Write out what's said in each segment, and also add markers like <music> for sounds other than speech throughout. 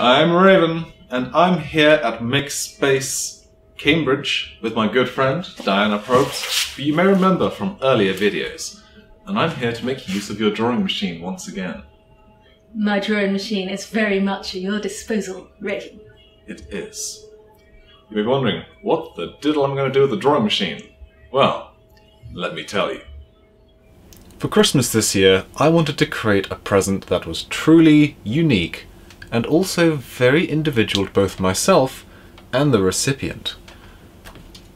I'm Raven, and I'm here at MakeSpace Cambridge with my good friend Diana Probst, who you may remember from earlier videos. And I'm here to make use of your drawing machine once again. My drawing machine is very much at your disposal, Raven. It is. You may be wondering, what the diddle am I going to do with the drawing machine? Well, let me tell you. For Christmas this year, I wanted to create a present that was truly unique and also very individual to both myself and the recipient.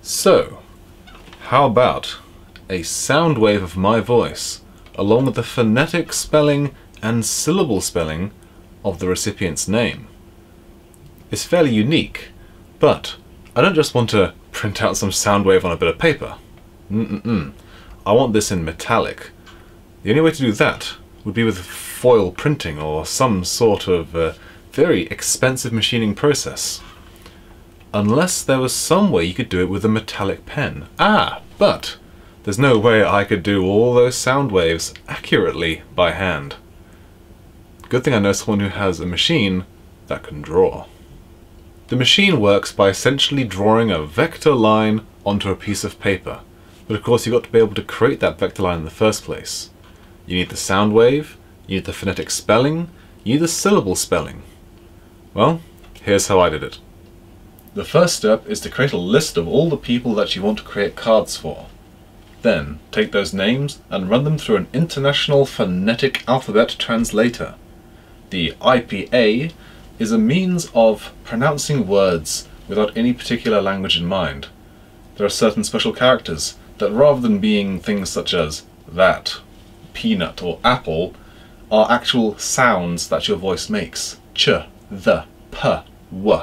So, how about a sound wave of my voice along with the phonetic spelling and syllable spelling of the recipient's name? It's fairly unique, but I don't just want to print out some sound wave on a bit of paper. Mm-mm-mm. I want this in metallic. The only way to do that would be with foil printing or some sort of uh, very expensive machining process. Unless there was some way you could do it with a metallic pen. Ah, but there's no way I could do all those sound waves accurately by hand. Good thing I know someone who has a machine that can draw. The machine works by essentially drawing a vector line onto a piece of paper, but of course you've got to be able to create that vector line in the first place. You need the sound wave, you need the phonetic spelling, you need the syllable spelling. Well, here's how I did it. The first step is to create a list of all the people that you want to create cards for. Then, take those names and run them through an International Phonetic Alphabet Translator. The IPA is a means of pronouncing words without any particular language in mind. There are certain special characters that rather than being things such as that, peanut or apple, are actual sounds that your voice makes. Ch, the, p, w.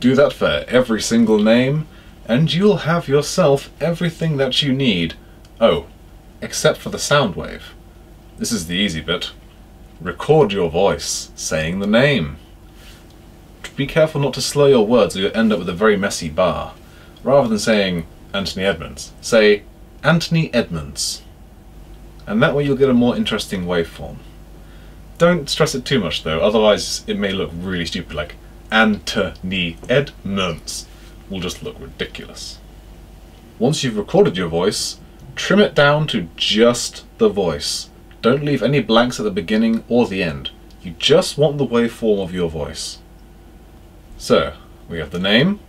Do that for every single name, and you'll have yourself everything that you need. Oh, except for the sound wave. This is the easy bit. Record your voice saying the name. Be careful not to slur your words or you'll end up with a very messy bar. Rather than saying Anthony Edmonds, say Anthony Edmonds. And that way you'll get a more interesting waveform. Don't stress it too much though, otherwise it may look really stupid like Anthony Edmonds will just look ridiculous. Once you've recorded your voice, trim it down to just the voice. Don't leave any blanks at the beginning or the end. You just want the waveform of your voice. So, we have the name,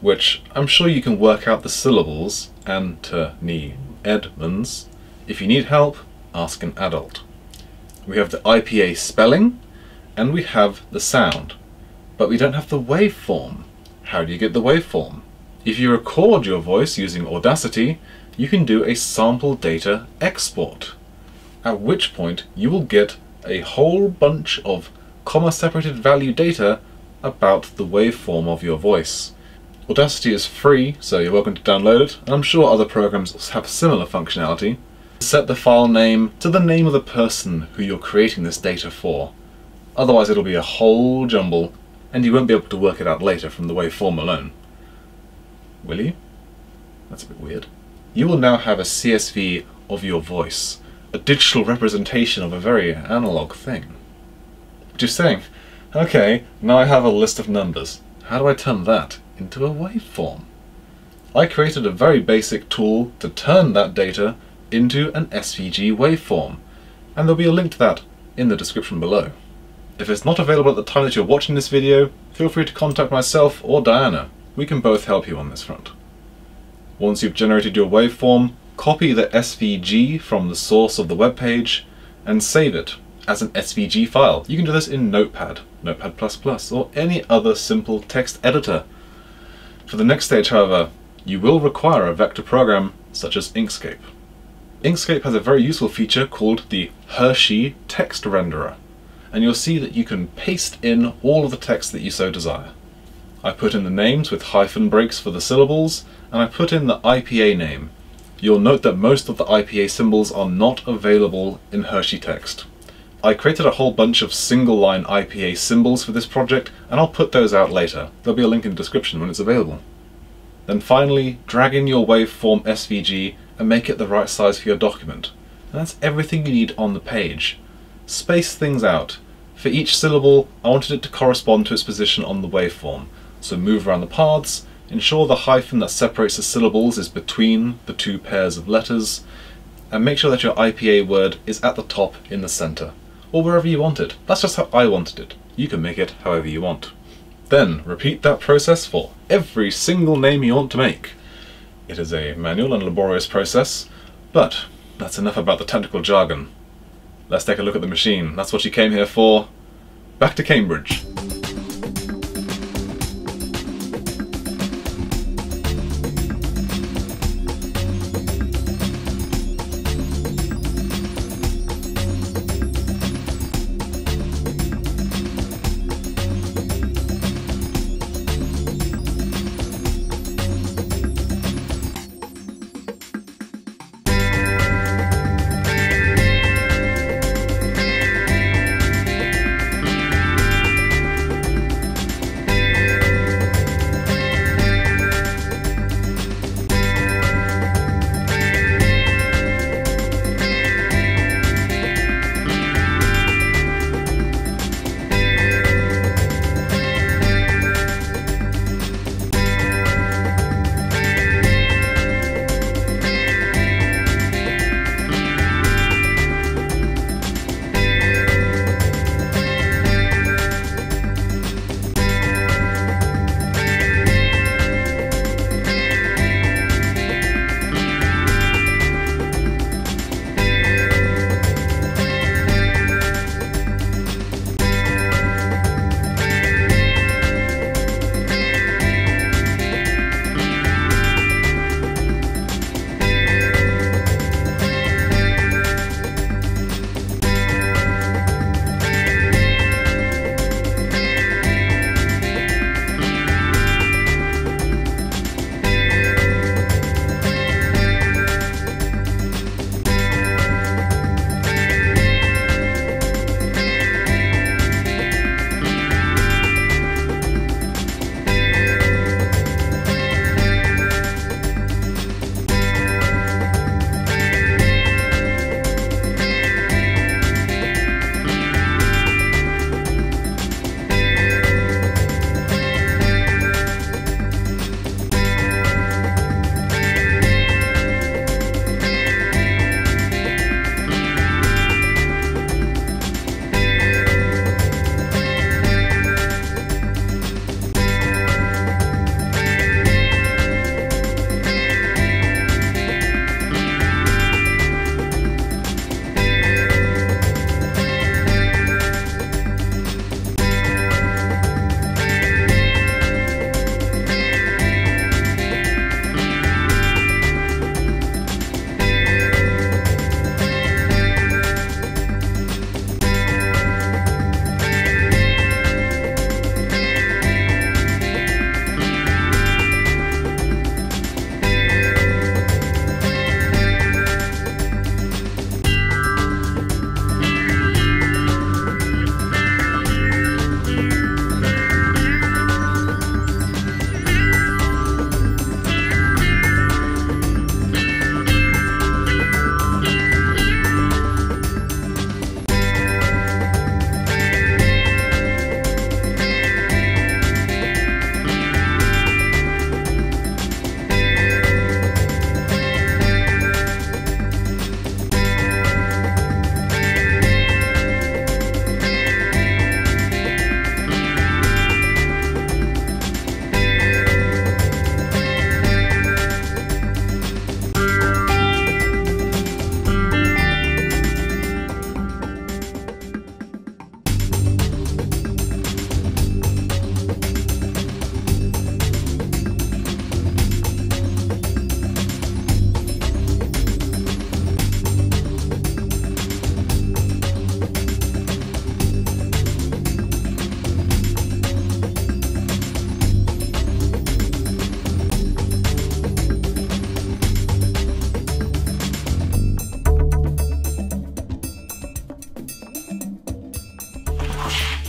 which I'm sure you can work out the syllables, Anthony Edmonds. If you need help, ask an adult. We have the IPA spelling, and we have the sound. But we don't have the waveform. How do you get the waveform? If you record your voice using Audacity, you can do a sample data export, at which point you will get a whole bunch of comma-separated value data about the waveform of your voice. Audacity is free, so you're welcome to download it, and I'm sure other programs have similar functionality. Set the file name to the name of the person who you're creating this data for. Otherwise it'll be a whole jumble, and you won't be able to work it out later from the waveform alone. Will you? That's a bit weird. You will now have a CSV of your voice, a digital representation of a very analog thing. Just saying, okay, now I have a list of numbers. How do I turn that into a waveform? I created a very basic tool to turn that data into an SVG waveform, and there'll be a link to that in the description below. If it's not available at the time that you're watching this video, feel free to contact myself or Diana. We can both help you on this front. Once you've generated your waveform, copy the SVG from the source of the web page and save it as an SVG file. You can do this in Notepad, Notepad++, or any other simple text editor. For the next stage, however, you will require a vector program such as Inkscape. Inkscape has a very useful feature called the Hershey Text Renderer, and you'll see that you can paste in all of the text that you so desire. I put in the names with hyphen breaks for the syllables, and I put in the IPA name. You'll note that most of the IPA symbols are not available in Hershey text. I created a whole bunch of single line IPA symbols for this project, and I'll put those out later. There'll be a link in the description when it's available. Then finally, drag in your waveform SVG and make it the right size for your document. And that's everything you need on the page. Space things out. For each syllable, I wanted it to correspond to its position on the waveform, so move around the paths, ensure the hyphen that separates the syllables is between the two pairs of letters, and make sure that your IPA word is at the top in the center, or wherever you want it. That's just how I wanted it. You can make it however you want. Then repeat that process for every single name you want to make. It is a manual and laborious process, but that's enough about the technical jargon. Let's take a look at the machine. That's what you came here for. Back to Cambridge.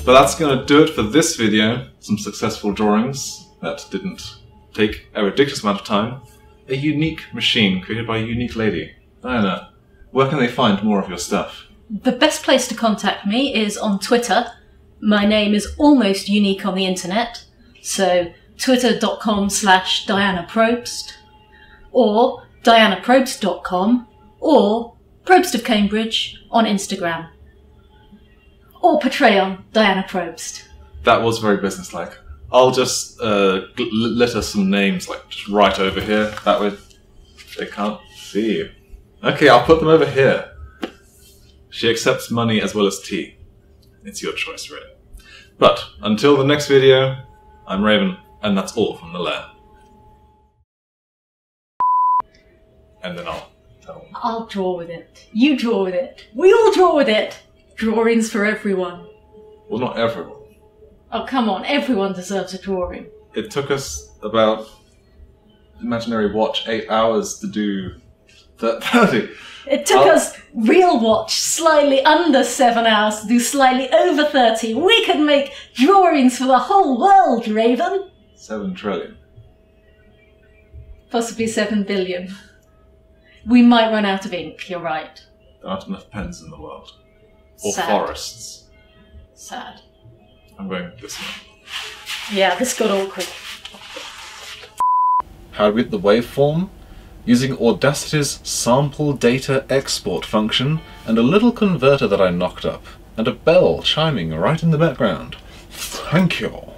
But that's going to do it for this video. Some successful drawings that didn't take a ridiculous amount of time. A unique machine created by a unique lady. Diana, where can they find more of your stuff? The best place to contact me is on Twitter My name is almost unique on the internet, so twitter.com slash Diana Probst, or dianaprobst.com, or Probst of Cambridge on Instagram, or Patreon, Diana Probst. That was very businesslike. I'll just uh, gl- litter some names, like just right over here. That way they can't see you. Okay, I'll put them over here. She accepts money as well as tea. It's your choice, really. But until the next video, I'm Raven, and that's all from the lair. And then I'll tell them. I'll draw with it. You draw with it. We all draw with it. Drawings for everyone. Well, not everyone. Oh, come on. Everyone deserves a drawing. It took us about imaginary watch eight hours to do th- <laughs> thirty. It took Oh. us real watch slightly under seven hours to do slightly over 30. We could make drawings for the whole world, Raven. Seven trillion. Possibly seven billion. We might run out of ink, you're right. There aren't enough pens in the world. Or Sad. forests. Sad. I'm going this way. Yeah, this got awkward. How do we get the waveform? Using Audacity's sample data export function and a little converter that I knocked up, and a bell chiming right in the background. Thank you.